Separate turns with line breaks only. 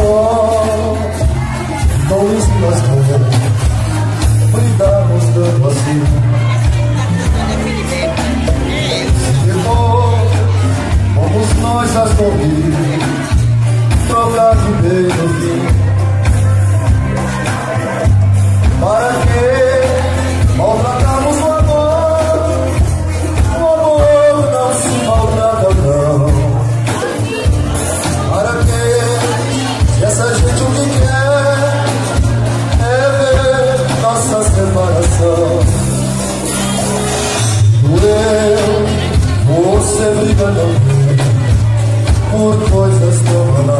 amor Não estás bem Brindamos mostrando assim Chegou Vamos nós as sorrir Trocar de beijo just don't